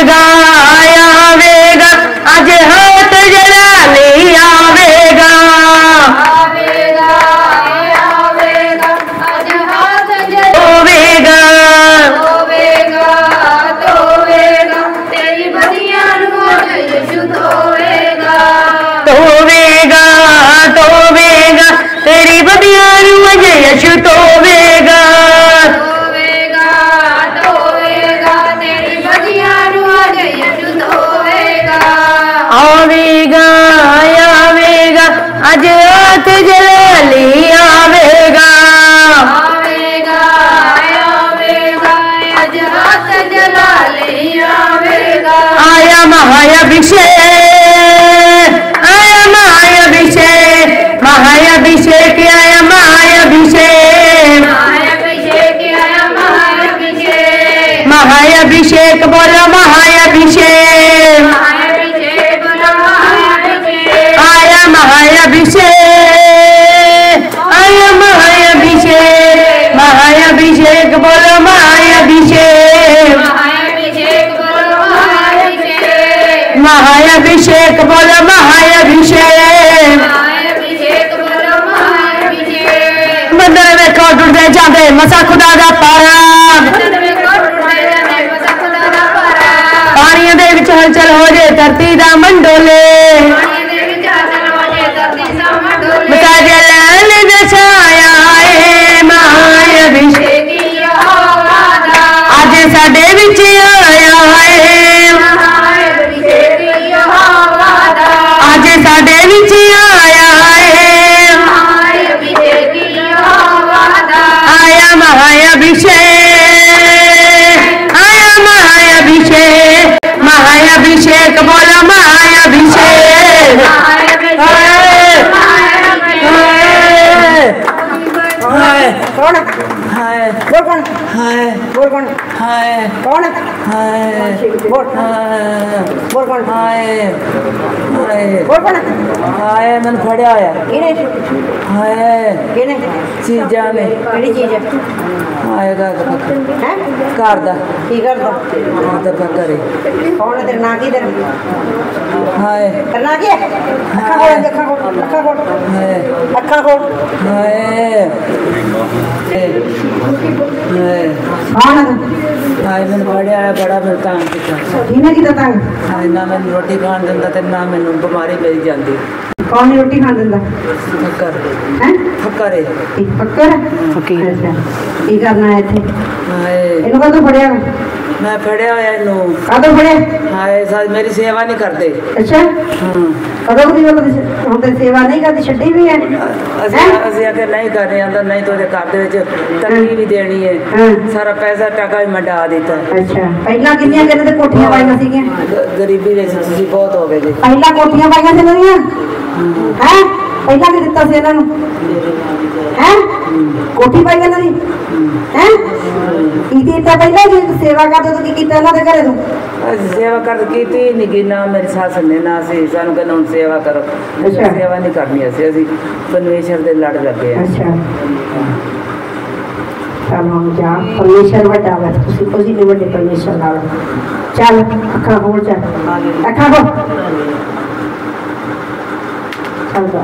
आवेगा आया आवेगा अजहर आज रात जलाली आवेगा। आया महायाभिषेक आया महायाभिषेक आया महायाभिषेक महायाभिषेक महाया महायाभिषेक बोला महायाभिषेक महाय अभिषेक बोलो महाभिषेक बंदर में को टूटे जाते मसा खुदा का पारा। पानिया दे हलचल हो जाए, धरती का मंडोले। कौन है? हाय। बोल कौन हाय। बोल कौन हाय। कौन है? हाय। बोल। बोल कौन हाय। हाय। बोल कौन हाय मन खड़ा है। किने? हाय। किने? चीजा में। केड़ी चीज़? हाय आएगा तो पक्का है? कार दा। की कर दा? हाँ तो पक्का रे कौन है तेरा ना की तेरा हाय तेरा ना की अखा को अखा को अखा को अखा को हाय। ਕੌਣ? ਹਾਏ ਮੈਨੂੰ ਹੋਇਆ ਬੜਾ ਮੈਨੂੰ ਤੰਗ ਕੀਤਾ ਕਿਹਨੇ ਕੀਤਾ ਤੰਗ ਹਾਏ ਨਾ ਮੈਨੂੰ ਰੋਟੀ ਖਾਣ ਦਿੰਦਾ ਤੇ ਨਾ ਮੈਨੂੰ ਬਿਮਾਰੀ ਮਿਲ ਜਾਂਦੀ ਕੌਣ ਨੀ ਰੋਟੀ ਖਾਣ ਦਿੰਦਾ ਫੱਕਰ ਹੈ ਫੱਕਰ ਹੈ ਇੱਕ ਫੱਕਰ ਫਕੀਰ। ਅੱਛਾ ਕੀ ਕਰਨਾ ਹੈ ਇੱਥੇ ਹਾਏ ਇਹਨੂੰ ਕਦੋਂ ਫੜਿਆ ਮੈਂ ਫੜਿਆ ਹੋਇਆ ਇਹਨੂੰ। ਕਦੋਂ ਫੜਿਆ? ਹਾਏ ਸਾ ਮੇਰੀ ਸੇਵਾ ਨਹੀਂ ਕਰਦੇ। ਅੱਛਾ। ਹਾਂ। ਕਦੋਂ ਦੀ ਉਹ ਹੁਣ ਤੇ ਸੇਵਾ ਨਹੀਂ ਕਰਦੀ ਛੱਡੀ ਵੀ ਹੈ? ਅਸੀਂ ਅਗਰ ਨਹੀਂ ਕਰ ਰਹੇ ਤਾਂ ਨਹੀਂ ਤੁਹਾਡੇ ਘਰ ਦੇ ਵਿੱਚ ਤੰਗੀ ਵੀ ਦੇਣੀ ਹੈ। ਸਾਰਾ ਪੈਸਾ ਟਕਾ ਵੀ ਮੈਂ ਡਾ ਦਿੱਤਾ। ਅੱਛਾ। ਪਹਿਲਾਂ ਕਿੰਨੀਆਂ ਕਿੰਨੇ ਤੇ ਕੋਠੀਆਂ ਪਾਈਆਂ ਸੀਗੀਆਂ? ਗਰੀਬੀ ਵਿੱਚ ਤੁਸੀਂ ਬਹੁਤ ਹੋ ਗਏ ਜੀ। ਪਹਿਲਾਂ ਕੋਠੀਆਂ ਪਾਈਆਂ ਸੀ ਦੀਆਂ? ਹੈ? ਪਹਿਲਾਂ ਕੀ ਦਿੱਤਾ ਸੀ ਇਹਨਾਂ ਨੂੰ ਹੈ ਕੋਠੀ ਪਾਈ ਇਹਨਾਂ ਦੀ ਹੈ ਕੀ ਦਿੱਤਾ ਪਹਿਲਾਂ ਜੀ ਸੇਵਾ ਕਰਦੇ ਤੂੰ ਕੀ ਕੀਤਾ ਇਹਨਾਂ ਦੇ ਘਰੇ ਤੂੰ ਅਸੀਂ ਸੇਵਾ ਕਰ ਕੀਤੀ ਨਹੀਂ ਕਿ ਨਾ ਮੇਰੀ ਸੱਸ ਨੇ ਨਾ ਅਸੀਂ ਸਾਨੂੰ ਕਹਿੰਦਾ ਹੁਣ ਸੇਵਾ ਕਰੋ ਅਸੀਂ ਅੱਛਾ। ਸੇਵਾ ਨਹੀਂ ਕਰਨੀ ਅਸੀਂ ਅਸੀਂ ਪਰਮੇਸ਼ਰ ਦੇ ਲੜ ਲੱਗੇ ਆ ਅੱਛਾ ਚੱਲ ਹੁਣ ਜਾ ਪਰਮੇਸ਼ਰ ਵੱਡਾ ਵਾ ਤੁਸੀਂ ਕੋਈ ਨਹੀਂ ਵੱਡੇ ਪਰਮੇਸ਼ਰ ਨਾਲ ਚੱਲ ਅੱਖਾਂ ਖੋਲ ਚੱਲ ਅੱਖਾਂ ਖੋਲ ਚੱਲ ਜਾ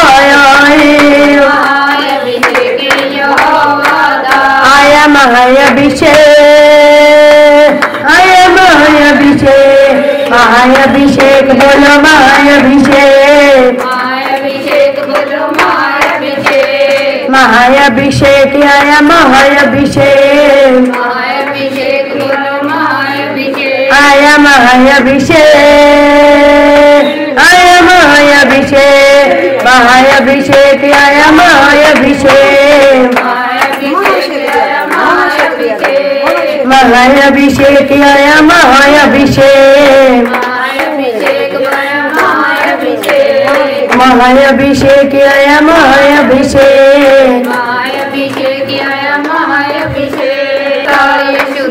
महाय अभिषेक आय महाय अभिषेक महाय अभिषेक बोलो माया अभिषेक महाय अभिषेक आय महाय अभिषेक आय महाय अभिषेक आय महाय अभिषेक महाय अभिषेक आय महाय अभिषेक महाअभिषेक महाअभिषेक आया महाअभिषेक महाअभिषेक महाअभिषेक महाअभिषेक आया महाअभिषेक यीशु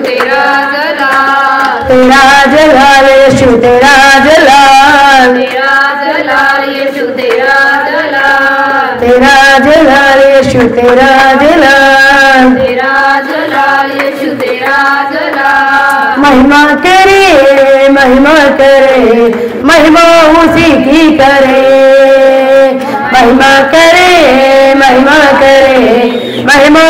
तेरा जलाल यीशु तेरा जलाल तेरा जलाल यीशु तेरा जलाल तेरा जलाल यीशु तेरा जलाल महिमा करे महिमा करे महिमा उसी की करे। महिमा करे महिमा करे महिमा